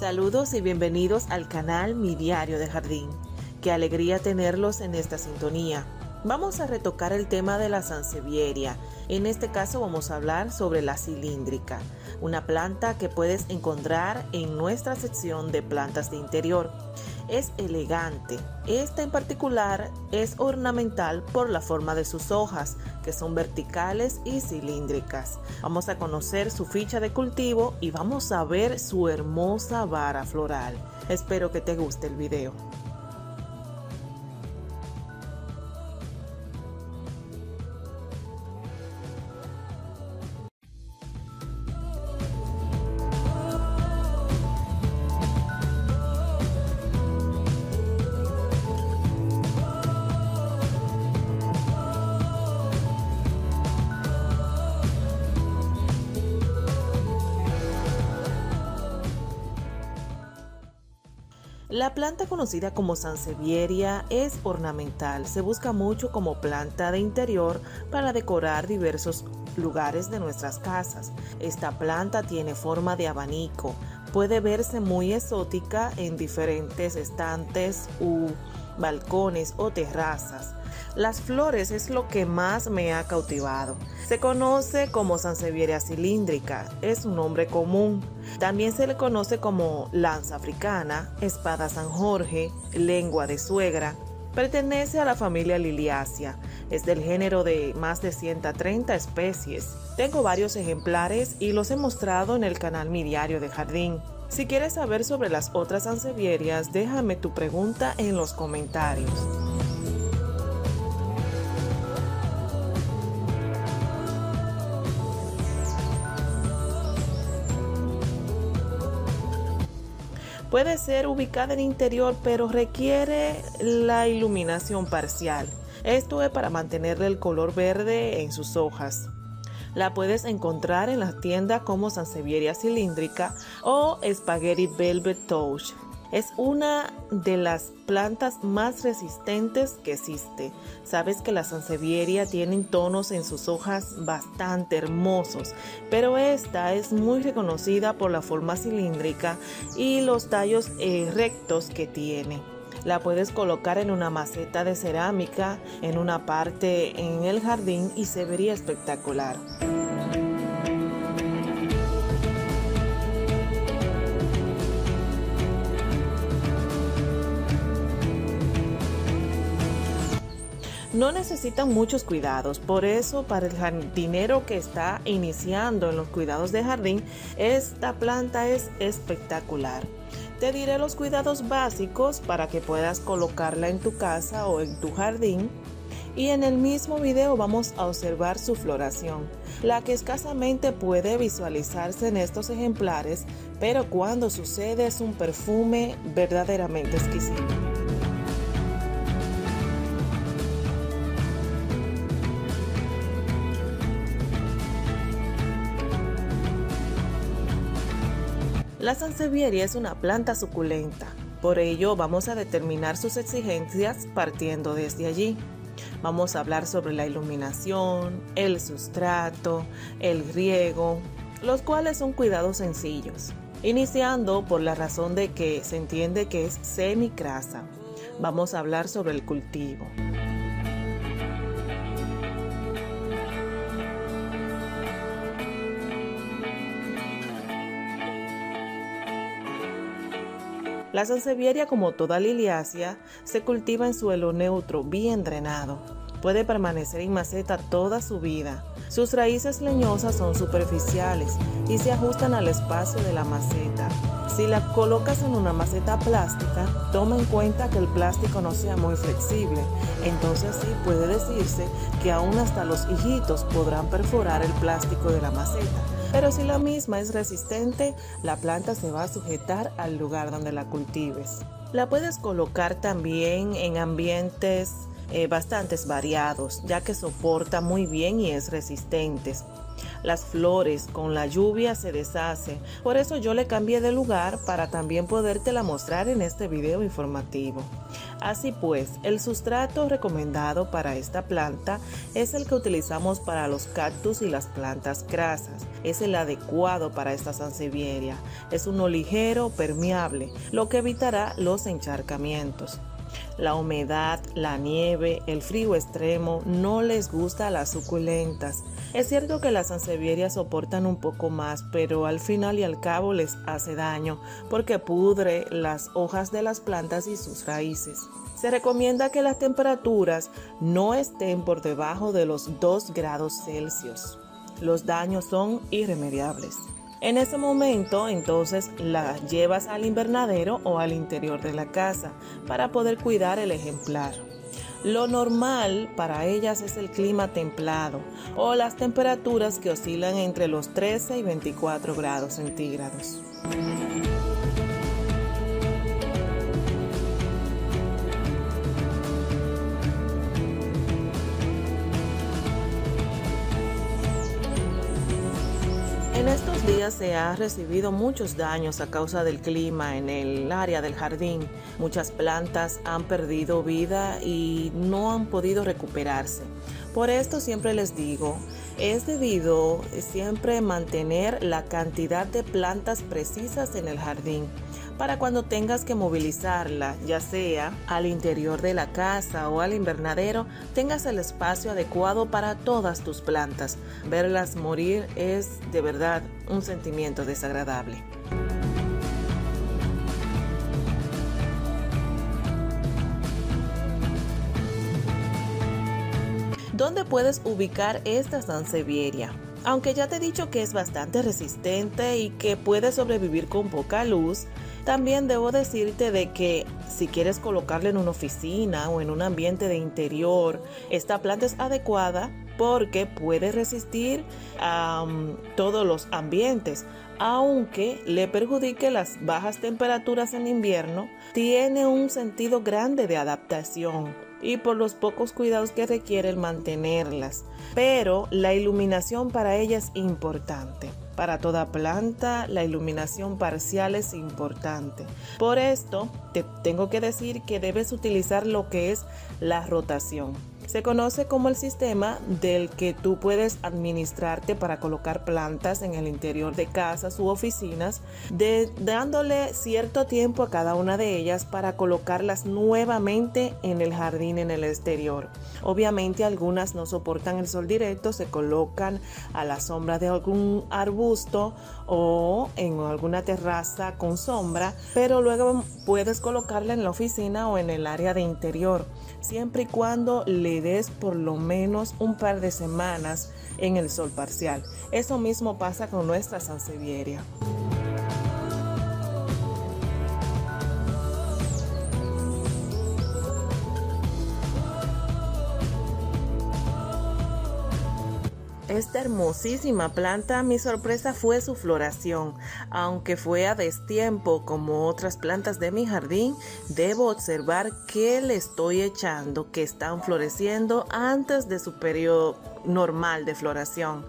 Saludos y bienvenidos al canal Mi Diario de Jardín. Qué alegría tenerlos en esta sintonía. Vamos a retocar el tema de la sansevieria. En este caso vamos a hablar sobre la cilíndrica, una planta que puedes encontrar en nuestra sección de plantas de interior. Es elegante. Esta en particular es ornamental por la forma de sus hojas, que son verticales y cilíndricas. Vamos a conocer su ficha de cultivo y vamos a ver su hermosa vara floral. Espero que te guste el video. La planta conocida como sansevieria es ornamental. Se busca mucho como planta de interior para decorar diversos lugares de nuestras casas. Esta planta tiene forma de abanico. Puede verse muy exótica en diferentes estantes u balcones o terrazas. Las flores es lo que más me ha cautivado. Se conoce como Sansevieria cilíndrica, es un nombre común. También se le conoce como lanza africana, espada San Jorge, lengua de suegra. Pertenece a la familia Liliacia. Es del género de más de 130 especies. Tengo varios ejemplares y los he mostrado en el canal Mi Diario de Jardín. Si quieres saber sobre las otras sansevierias, déjame tu pregunta en los comentarios. Puede ser ubicada en interior, pero requiere la iluminación parcial. Esto es para mantenerle el color verde en sus hojas. La puedes encontrar en las tiendas como Sansevieria cilíndrica o Spaghetti Velvet Touch. Es una de las plantas más resistentes que existe. Sabes que la sansevieria tienen tonos en sus hojas bastante hermosos, pero esta es muy reconocida por la forma cilíndrica y los tallos rectos que tiene. La puedes colocar en una maceta de cerámica en una parte en el jardín y se vería espectacular. No necesitan muchos cuidados, por eso para el jardinero que está iniciando en los cuidados de jardín, esta planta es espectacular. Te diré los cuidados básicos para que puedas colocarla en tu casa o en tu jardín y en el mismo video vamos a observar su floración, la que escasamente puede visualizarse en estos ejemplares, pero cuando sucede es un perfume verdaderamente exquisito. La sansevieria es una planta suculenta, por ello vamos a determinar sus exigencias partiendo desde allí. Vamos a hablar sobre la iluminación, el sustrato, el riego, los cuales son cuidados sencillos, iniciando por la razón de que se entiende que es semicrasa. Vamos a hablar sobre el cultivo. La sansevieria, como toda liliácea, se cultiva en suelo neutro, bien drenado. Puede permanecer en maceta toda su vida. Sus raíces leñosas son superficiales y se ajustan al espacio de la maceta. Si la colocas en una maceta plástica, toma en cuenta que el plástico no sea muy flexible. Entonces sí puede decirse que aún hasta los hijitos podrán perforar el plástico de la maceta pero si la misma es resistente, la planta se va a sujetar al lugar donde la cultives. La puedes colocar también en ambientes eh, bastante variados, ya que soporta muy bien y es resistente. Las flores con la lluvia se deshacen, por eso yo le cambié de lugar para también podértela mostrar en este video informativo. Así pues, el sustrato recomendado para esta planta es el que utilizamos para los cactus y las plantas grasas. Es el adecuado para esta sansevieria. Es uno ligero, permeable, lo que evitará los encharcamientos. La humedad, la nieve, el frío extremo no les gusta a las suculentas. Es cierto que las sansevierias soportan un poco más, pero al final y al cabo les hace daño porque pudre las hojas de las plantas y sus raíces. Se recomienda que las temperaturas no estén por debajo de los 2 grados Celsius. Los daños son irremediables. En ese momento, entonces, las llevas al invernadero o al interior de la casa para poder cuidar el ejemplar. Lo normal para ellas es el clima templado o las temperaturas que oscilan entre los 13 y 24 grados centígrados. Se ha recibido muchos daños a causa del clima en el área del jardín. Muchas plantas han perdido vida y no han podido recuperarse. Por esto siempre les digo, es debido siempre mantener la cantidad de plantas precisas en el jardín para cuando tengas que movilizarla, ya sea al interior de la casa o al invernadero, tengas el espacio adecuado para todas tus plantas. Verlas morir es de verdad un sentimiento desagradable. ¿Dónde puedes ubicar esta sansevieria? Aunque ya te he dicho que es bastante resistente y que puede sobrevivir con poca luz, también debo decirte de que si quieres colocarla en una oficina o en un ambiente de interior, esta planta es adecuada porque puede resistir a todos los ambientes. Aunque le perjudique las bajas temperaturas en invierno, tiene un sentido grande de adaptación y por los pocos cuidados que requiere el mantenerlas. Pero la iluminación para ella es importante. Para toda planta, la iluminación parcial es importante. Por esto, te tengo que decir que debes utilizar lo que es la rotación. Se conoce como el sistema del que tú puedes administrarte para colocar plantas en el interior de casas u oficinas, dándole cierto tiempo a cada una de ellas para colocarlas nuevamente en el jardín en el exterior. Obviamente algunas no soportan el sol directo, se colocan a la sombra de algún arbusto o en alguna terraza con sombra, pero luego puedes colocarla en la oficina o en el área de interior, siempre y cuando le por lo menos un par de semanas en el sol parcial. Eso mismo pasa con nuestra sansevieria. Esta hermosísima planta, mi sorpresa fue su floración. Aunque fue a destiempo como otras plantas de mi jardín, debo observar que le estoy echando que están floreciendo antes de su periodo normal de floración.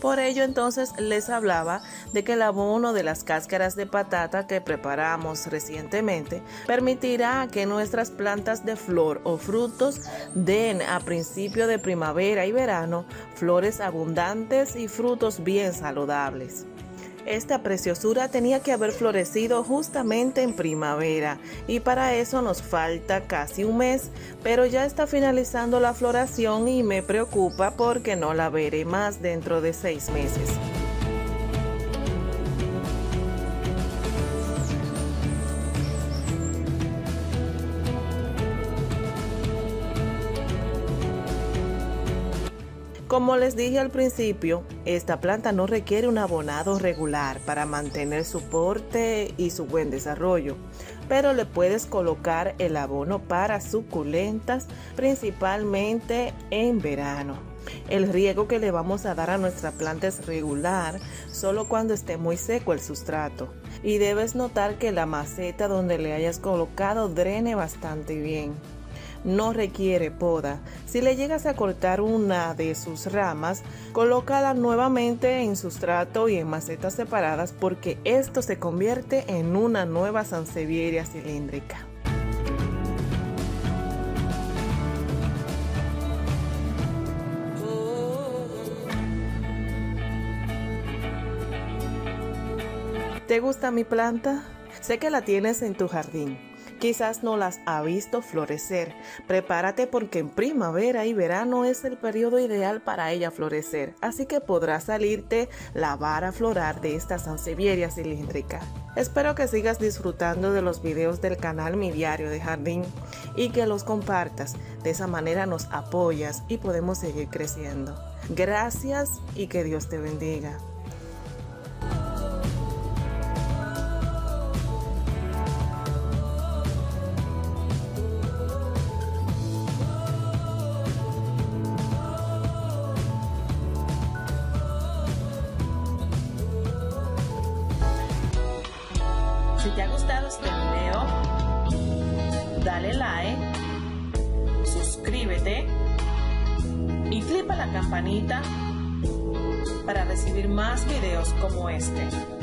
Por ello entonces les hablaba de que el abono de las cáscaras de patata que preparamos recientemente permitirá que nuestras plantas de flor o frutos den a principio de primavera y verano flores abundantes y frutos bien saludables. Esta preciosura tenía que haber florecido justamente en primavera y para eso nos falta casi un mes, pero ya está finalizando la floración y me preocupa porque no la veré más dentro de seis meses. Como les dije al principio, esta planta no requiere un abonado regular para mantener su porte y su buen desarrollo, pero le puedes colocar el abono para suculentas principalmente en verano. El riego que le vamos a dar a nuestra planta es regular solo cuando esté muy seco el sustrato y debes notar que la maceta donde le hayas colocado drene bastante bien no requiere poda. Si le llegas a cortar una de sus ramas, colócala nuevamente en sustrato y en macetas separadas porque esto se convierte en una nueva sansevieria cilíndrica. ¿Te gusta mi planta? Sé que la tienes en tu jardín. Quizás no las ha visto florecer. Prepárate porque en primavera y verano es el periodo ideal para ella florecer, así que podrás salirte la vara floral de esta sansevieria cilíndrica. Espero que sigas disfrutando de los videos del canal Mi Diario de Jardín y que los compartas. De esa manera nos apoyas y podemos seguir creciendo. Gracias y que Dios te bendiga. Dale like, suscríbete y clipa la campanita para recibir más videos como este.